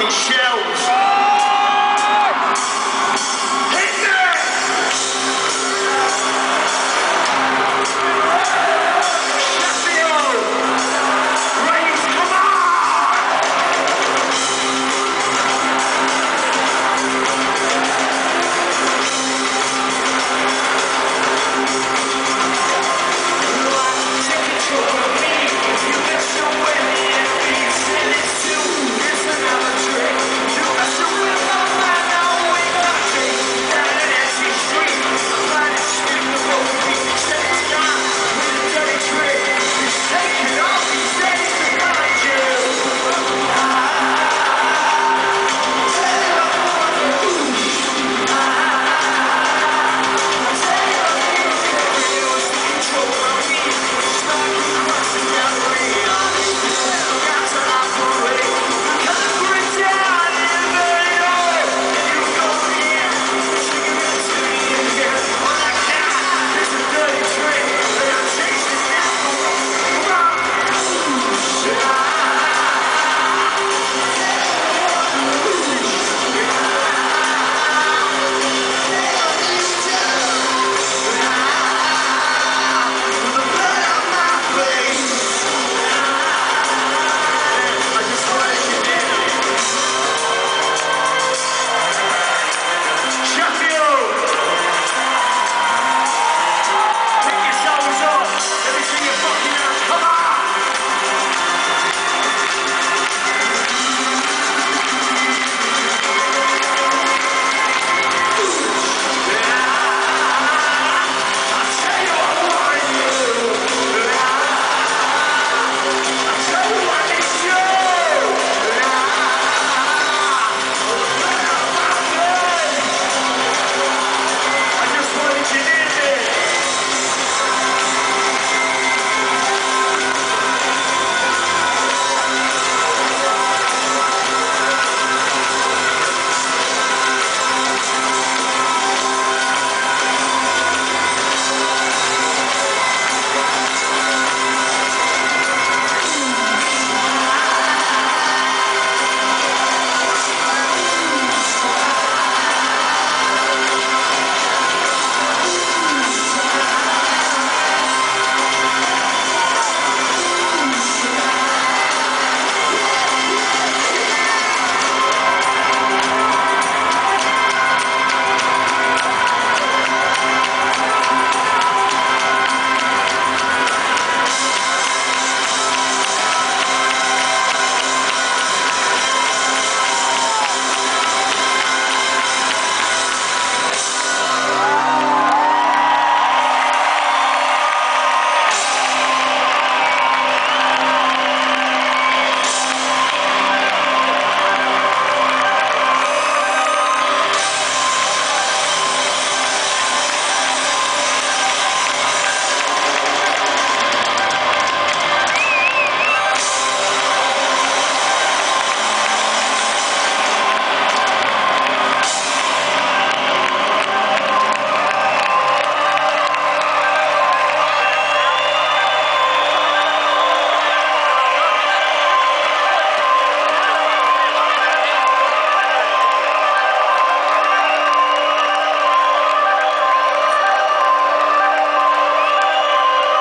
fucking shells.